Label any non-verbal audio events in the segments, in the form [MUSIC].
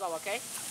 go, okay?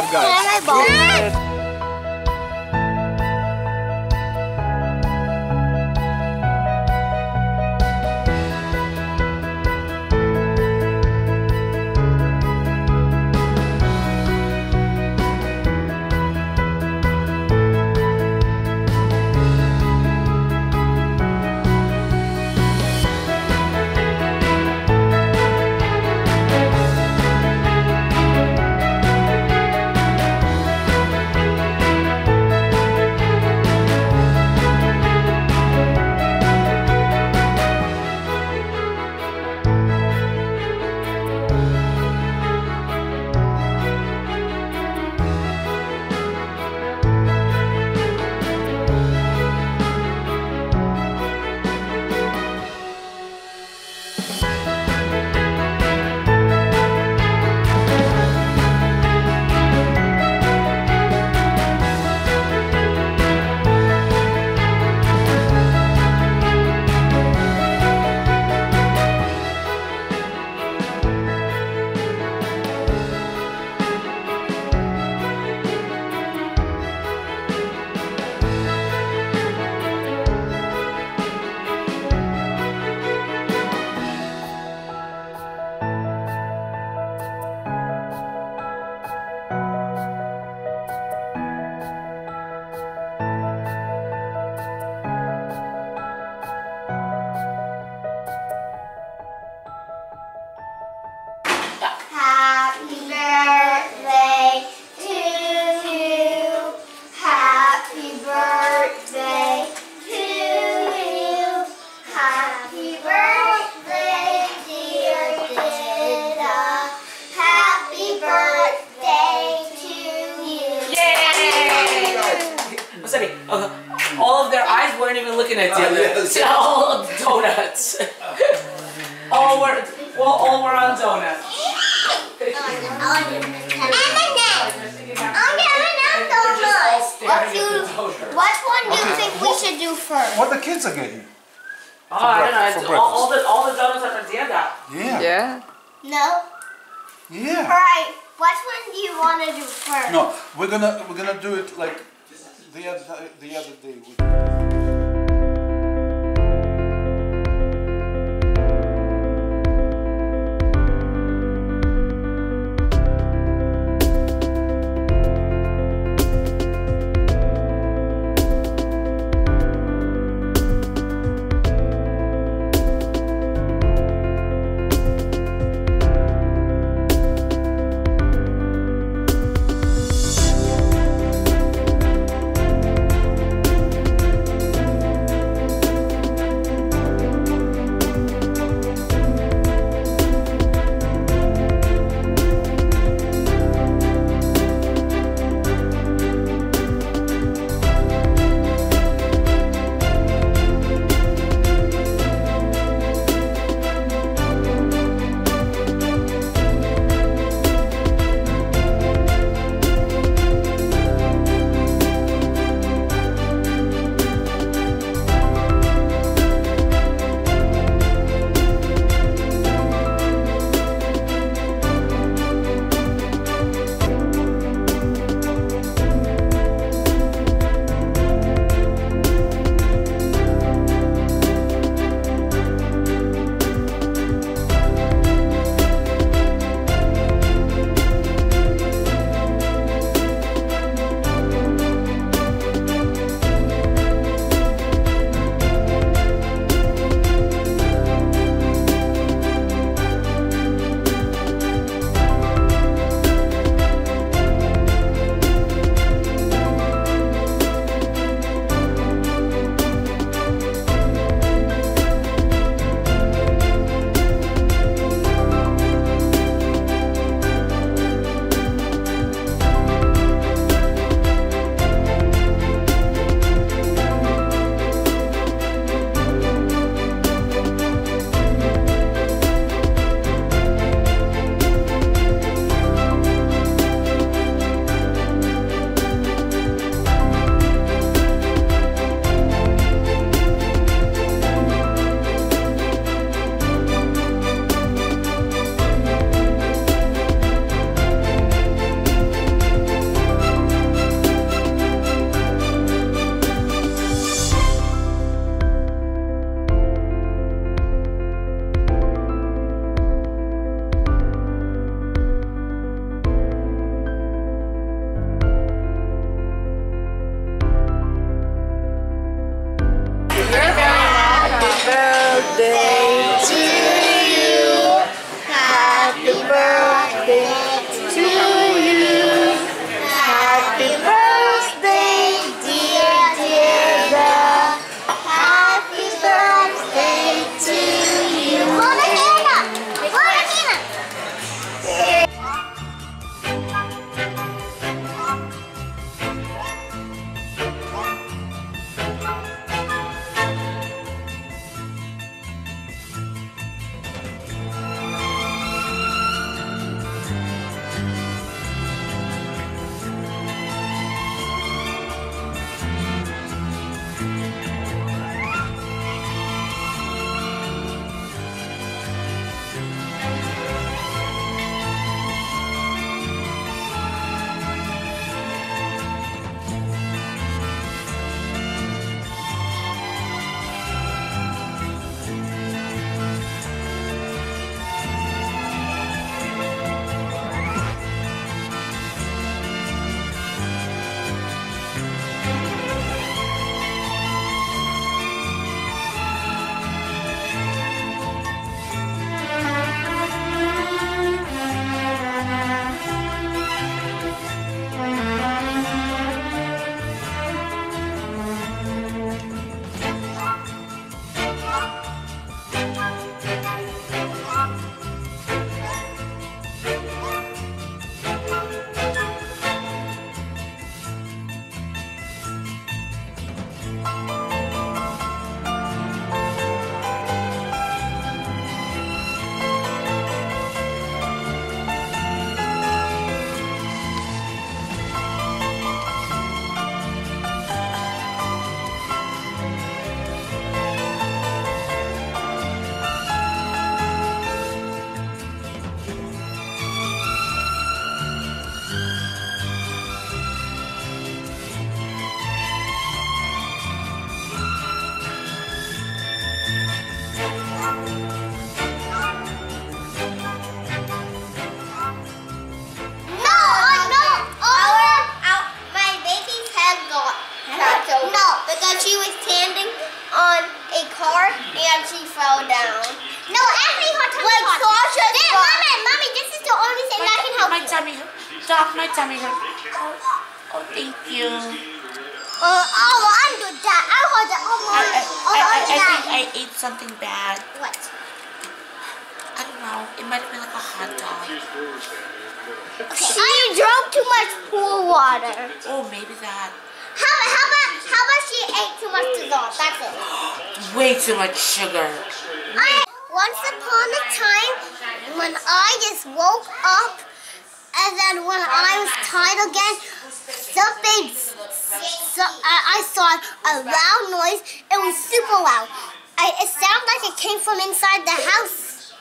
Job, Can looking at you. Oh, yes. [LAUGHS] All the donuts. [LAUGHS] all were, well, all were on donuts. What one do you think we should do first? What the kids are getting? Oh, I don't know. for all, all the all the donuts are for Diana. Yeah. Yeah. No? Yeah. Alright, which one do you want to do first? No, we're gonna we're gonna do it like the other the other day. My tummy hurt. Doc, my tummy hurt. Oh, oh thank you. Uh, oh, I'm doing that. I hold it. Oh, I, mommy. I, oh, I, I, I think I ate something bad. What? I don't know. It might have been like a hot dog. Okay. She drank too much pool water. Oh, maybe that. How, how about how about she ate too much dessert? That's it. [GASPS] Way too much sugar. I, once upon a time, when I just woke up, and then when I was tired again, something, so, I, uh, I saw a loud noise. It was super loud. I, it sounded like it came from inside the house.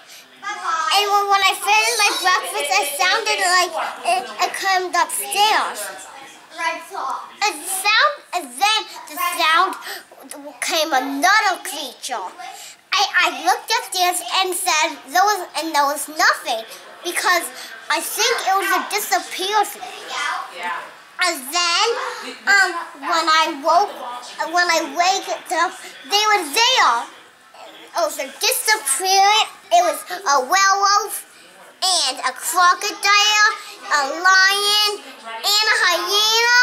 And when, when I finished my breakfast, it sounded like it, it came upstairs. And sound, and then the sound came another creature. I, I looked upstairs and said there was and there was nothing because I think it was a disappear thing. Yeah. And then um, when I woke, when I waked up, they were there. It was a disappearance. It was a werewolf and a crocodile, a lion, and a hyena,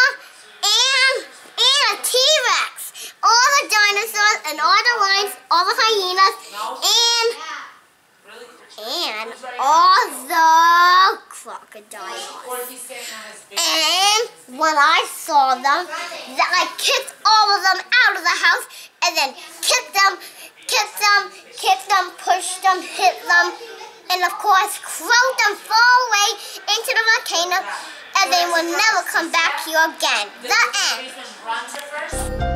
and and a T-Rex. All the dinosaurs and all the lions, all the hyenas, and and all the crocodiles. And when I saw them, that I kicked all of them out of the house and then kicked them, kicked them, kicked them, pushed them, hit them, and of course throw them far away into the volcano and they will never come back here again. The end.